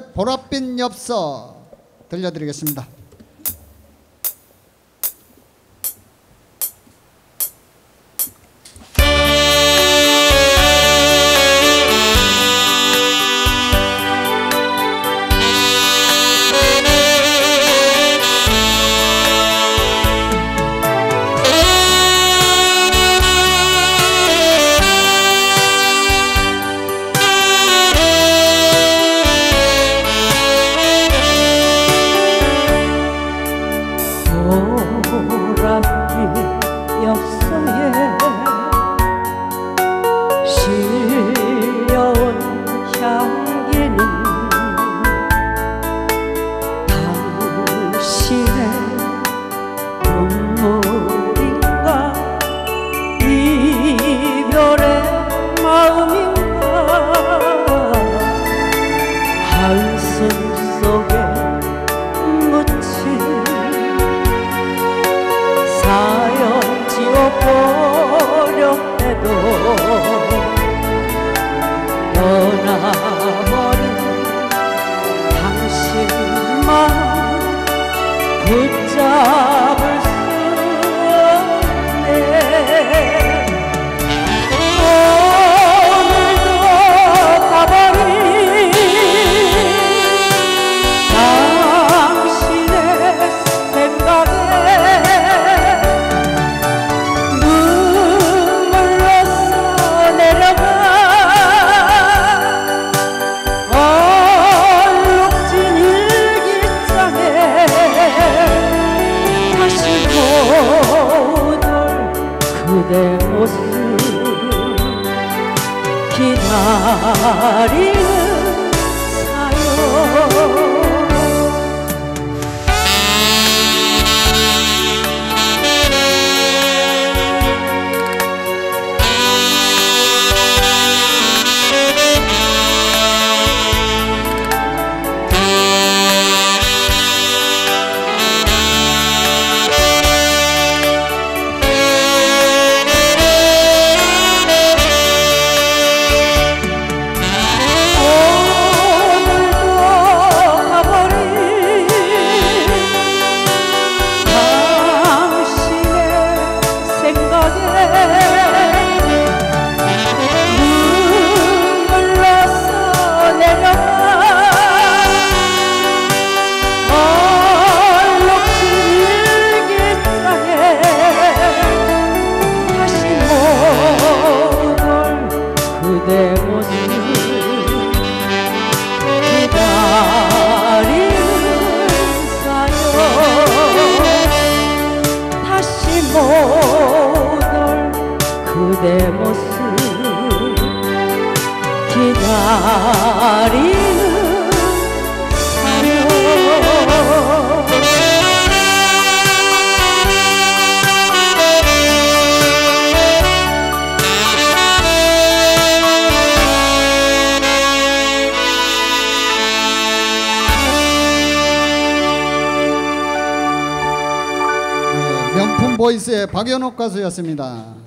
보랏빛 엽서 들려드리겠습니다. 보랏빛 엽서에 Would 그대 모습 기다리는 사연 기다리는 사연 다시 못올 그대 모습 기다리는 사연 네, 명품 보이스의 박연옥 가수였습니다.